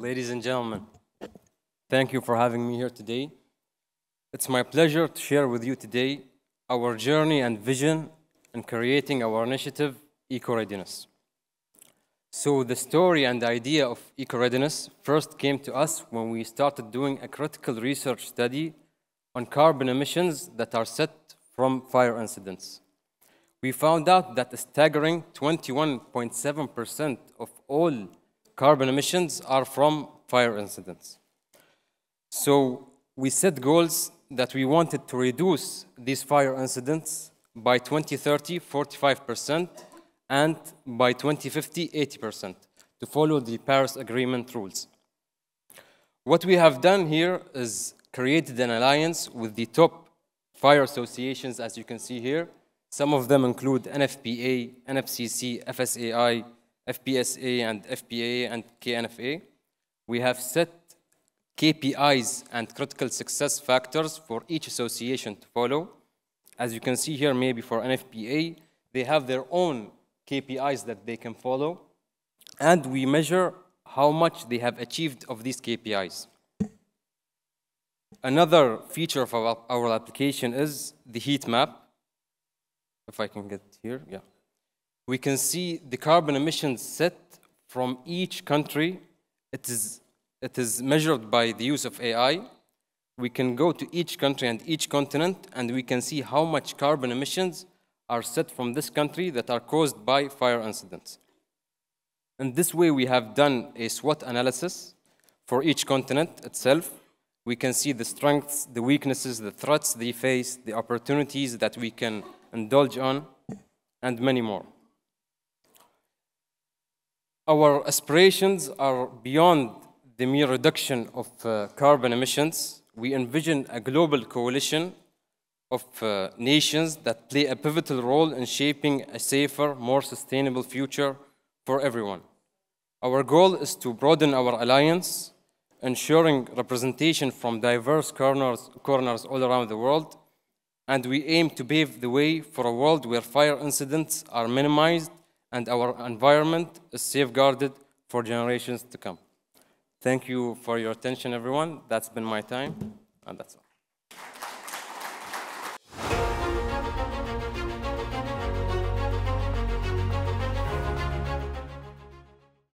Ladies and gentlemen, thank you for having me here today. It's my pleasure to share with you today our journey and vision in creating our initiative, Eco Readiness. So the story and the idea of Eco Readiness first came to us when we started doing a critical research study on carbon emissions that are set from fire incidents. We found out that a staggering 21.7% of all carbon emissions are from fire incidents. So we set goals that we wanted to reduce these fire incidents by 2030, 45%, and by 2050, 80%, to follow the Paris Agreement rules. What we have done here is created an alliance with the top fire associations, as you can see here. Some of them include NFPA, NFCC, FSAI, FPSA, and FPA, and KNFA. We have set KPIs and critical success factors for each association to follow. As you can see here, maybe for NFPA, they have their own KPIs that they can follow, and we measure how much they have achieved of these KPIs. Another feature of our, our application is the heat map. If I can get here, yeah. We can see the carbon emissions set from each country. It is, it is measured by the use of AI. We can go to each country and each continent, and we can see how much carbon emissions are set from this country that are caused by fire incidents. In this way, we have done a SWOT analysis for each continent itself. We can see the strengths, the weaknesses, the threats they face, the opportunities that we can indulge on, and many more. Our aspirations are beyond the mere reduction of uh, carbon emissions. We envision a global coalition of uh, nations that play a pivotal role in shaping a safer, more sustainable future for everyone. Our goal is to broaden our alliance, ensuring representation from diverse corners, corners all around the world, and we aim to pave the way for a world where fire incidents are minimized and our environment is safeguarded for generations to come. Thank you for your attention, everyone. That's been my time, and that's all.